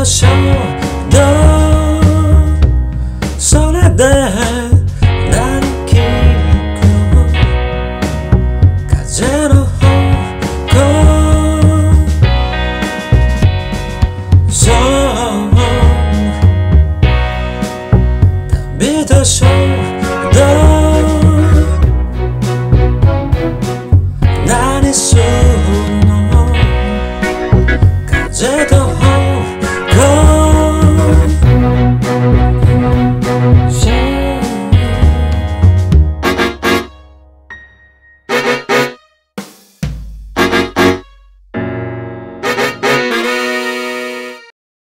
場所の空でなりきりこう風の方向そう旅う所の何するの風と